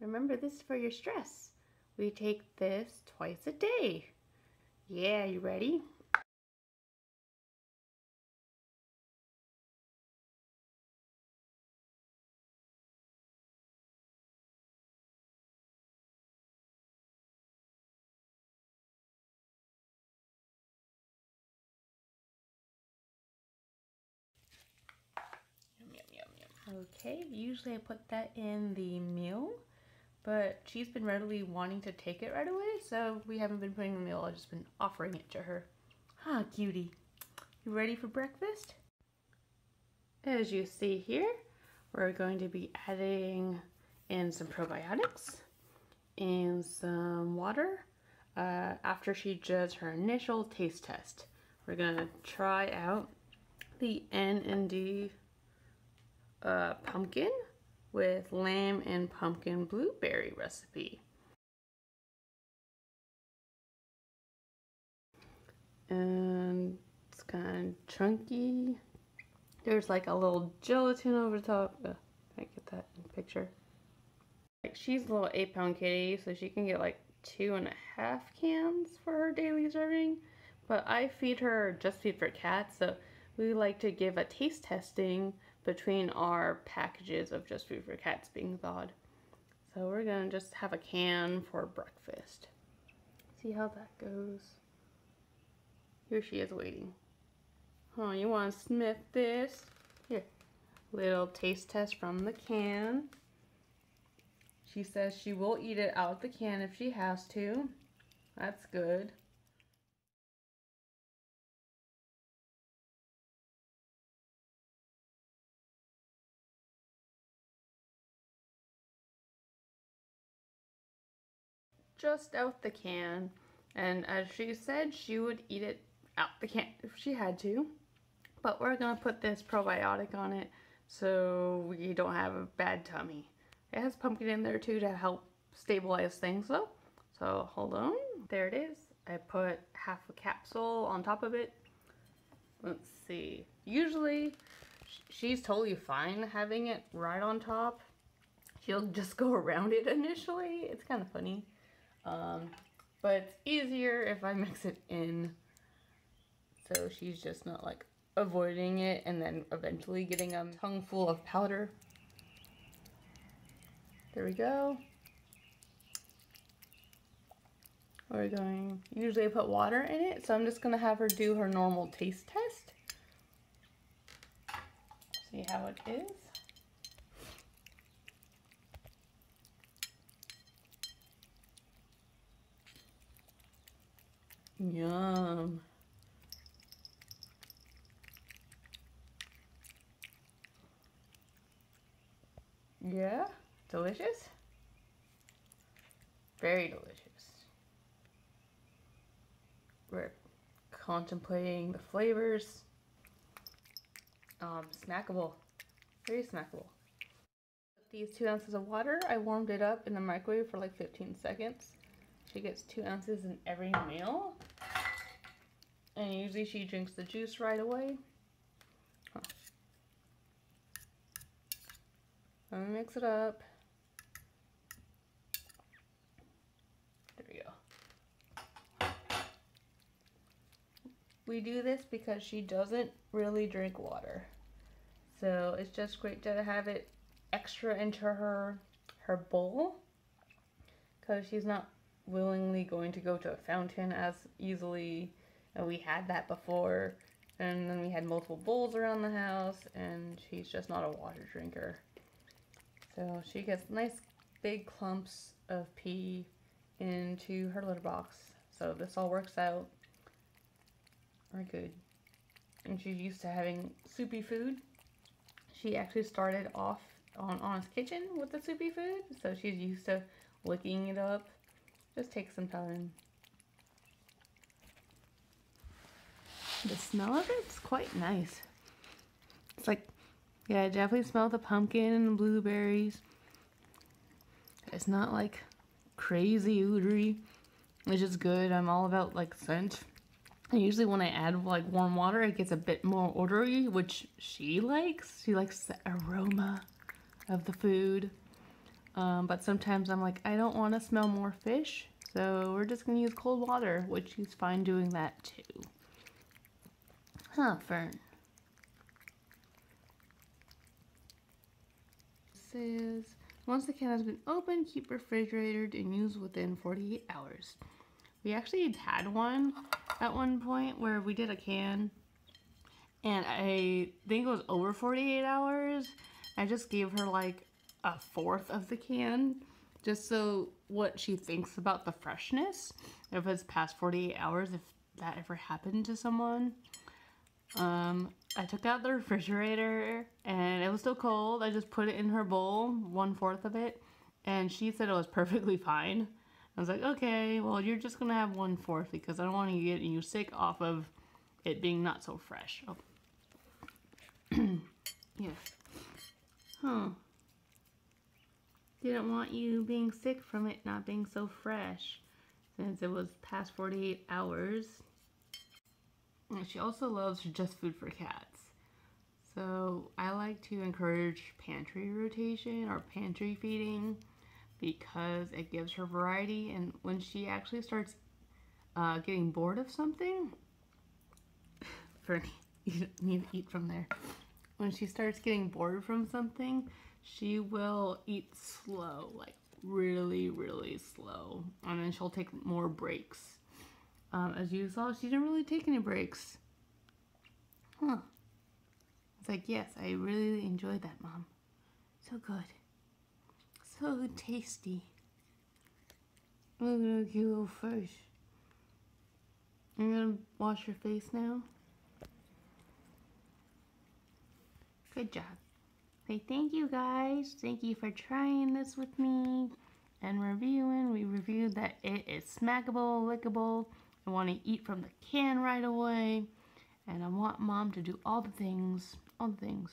Remember this for your stress. We take this twice a day. Yeah, you ready? Okay, usually I put that in the meal, but she's been readily wanting to take it right away, so we haven't been putting the meal, I've just been offering it to her. Ah, cutie. You ready for breakfast? As you see here, we're going to be adding in some probiotics and some water uh, after she does her initial taste test. We're to try out the N and D uh, pumpkin with lamb and pumpkin blueberry recipe. And it's kind of chunky. There's like a little gelatin over the top. Uh, I get that in picture. Like she's a little eight pound kitty, so she can get like two and a half cans for her daily serving. But I feed her just food for cats, so we like to give a taste testing between our packages of just food for cats being thawed. So we're gonna just have a can for breakfast. See how that goes. Here she is waiting. Oh, you wanna sniff this? Here, little taste test from the can. She says she will eat it out the can if she has to. That's good. Just out the can. And as she said, she would eat it out the can if she had to. But we're gonna put this probiotic on it so we don't have a bad tummy. It has pumpkin in there too to help stabilize things though. So hold on, there it is. I put half a capsule on top of it. Let's see. Usually she's totally fine having it right on top. She'll just go around it initially. It's kind of funny. Um, but it's easier if I mix it in so she's just not like avoiding it and then eventually getting a tongue full of powder. There we go. We're going, usually I put water in it, so I'm just gonna have her do her normal taste test. See how it is. Yum. Yeah, delicious. Very delicious. We're contemplating the flavors. Um, snackable. Very snackable. These two ounces of water, I warmed it up in the microwave for like 15 seconds. She gets two ounces in every meal. And usually she drinks the juice right away. Let me mix it up. There we go. We do this because she doesn't really drink water. So it's just great to have it extra into her her bowl because she's not willingly going to go to a fountain as easily. We had that before. And then we had multiple bowls around the house. And she's just not a water drinker. So she gets nice big clumps of pee into her litter box. So this all works out. Very good. And she's used to having soupy food. She actually started off on Honest Kitchen with the soupy food. So she's used to licking it up just takes some time. The smell of it's quite nice. It's like, yeah, I definitely smell the pumpkin and the blueberries. It's not like crazy oodery. which is good. I'm all about like scent. And usually when I add like warm water, it gets a bit more odory, which she likes. She likes the aroma of the food. Um, but sometimes I'm like, I don't want to smell more fish, so we're just going to use cold water, which he's fine doing that too. Fern? Says, once the can has been opened, keep refrigerated and use within 48 hours. We actually had one at one point where we did a can and I think it was over 48 hours. I just gave her like a fourth of the can just so what she thinks about the freshness if it's past 48 hours if that ever happened to someone um i took out the refrigerator and it was still cold. I just put it in her bowl one fourth of it and she said it was perfectly fine. I was like okay well you're just gonna have one fourth because i don't want to get you sick off of it being not so fresh. Oh. yeah. Huh. Didn't want you being sick from it not being so fresh since it was past 48 hours. And she also loves just food for cats. So I like to encourage pantry rotation or pantry feeding because it gives her variety and when she actually starts uh, getting bored of something, Fernie, you need to eat from there. When she starts getting bored from something, she will eat slow, like really, really slow. And then she'll take more breaks. Um, as you saw, she didn't really take any breaks. Huh. It's like, yes, I really enjoyed that, Mom. So good. So tasty. Look at that cute little fish. I'm gonna wash your face now. Good job. Okay, thank you guys. Thank you for trying this with me and reviewing. We reviewed that it is smackable, lickable. I want to eat from the can right away. And I want mom to do all the things, all the things.